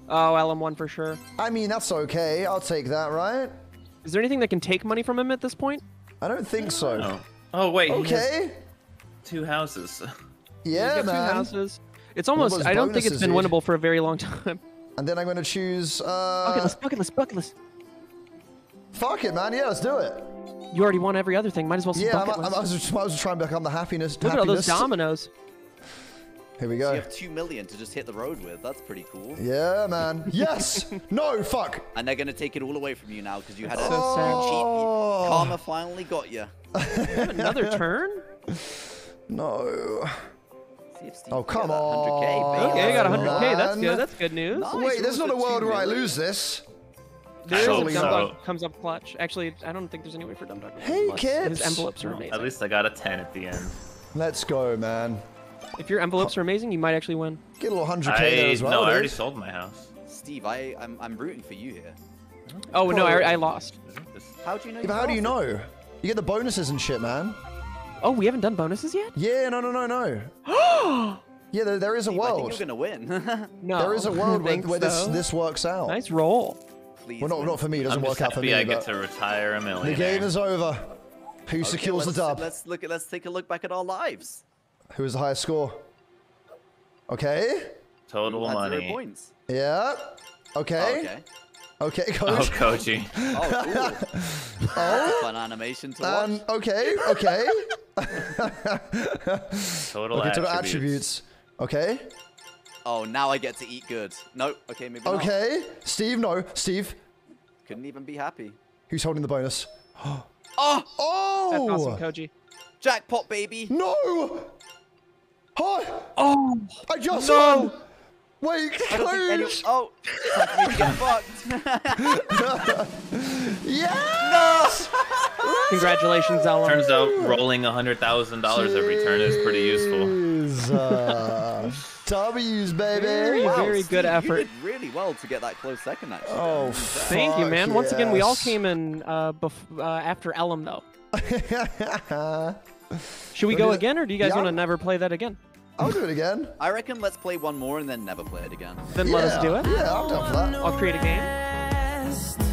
Oh, LM1 for sure. I mean, that's okay. I'll take that, right? Is there anything that can take money from him at this point? I don't think so. Oh. Oh wait. Okay. Two houses. Yeah, man. two houses. It's almost. I don't think it's been dude. winnable for a very long (laughs) time. And then I'm going to choose. bucket Uh, list, bucket list, bucket list. fuck it, man. Yeah, let's do it. You already won every other thing. Might as well say Yeah, I'm, bucket I'm, list. I was just, I was trying to become the happiness. Look at all happiness. those dominoes. Here we So go. you have two million to just hit the road with. That's pretty cool. Yeah, man. (laughs) Yes. no. Fuck. And they're gonna take it all away from you now because you had a So sad. Oh. cheat. Karma finally got (laughs) you. Another turn? (laughs) No. See Steve Oh, come that 100K, on. Okay, I got 100k. That's good. That's good news. Nice. Wait, there's not a world where I lose this. There Surely Dumb not. Dog comes up clutch. Actually, I don't think there's any way for Dumb Dog. to Hey, win unless His kids. envelopes are amazing. At least I got a 10 at the end. Let's go, man. If your envelopes are amazing, you might actually win. Get a little 100k there as well. no, I already sold my house. Steve, I, I'm, I'm rooting for you here. Oh no. I, I lost. How do you know? Yeah, but how do you know? You get the bonuses and shit, man. Oh, we haven't done bonuses yet. Yeah, no, no, no, no. (gasps) yeah, there, there is a Steve, I think world. you're gonna win. (laughs) No. There is a world (laughs) where, where this so? this works out. Nice roll. Please. Well, not, not for me. It doesn't I'm work out for me. I get to retire a the game is over. Who Okay, secures the dub? Let's look at. Let's take a look back at our lives. Who has the highest score? Okay. Total At zero money. points. Yeah. Oh, Okay. Okay. Okay, Oh, coach. Koji. Oh, (laughs) cool. That's a fun animation to watch. Um, okay, okay. (laughs) Total okay, to the attributes. attributes. Okay. Oh, now I get to eat good. No, okay, maybe not. Okay. Steve, no. Steve, Couldn't even be happy. who's holding the bonus? (gasps) Oh, (gasps) Oh! That's awesome, Koji. jackpot, baby. No! Hi! Oh I just No! won! Wait, I don't think any- coach! Oh, time for get fucked. (laughs) Yes! Congratulations, Ellum. Turns out rolling $100,000 every turn is pretty useful. Jeez, uh, W's, baby. Very, Wow, very Steve, good effort. You did really well to get that close second, actually. Oh, Thank you, fuck man. Once again, we all came in uh, bef- uh, after Ellum, though. (laughs) Should we go again, or do you guys Yeah. want to never play that again? I'll do it again. I reckon let's play one more and then never play it again. Then yeah. let us do it. Yeah, I'm done for that. I'll create a game.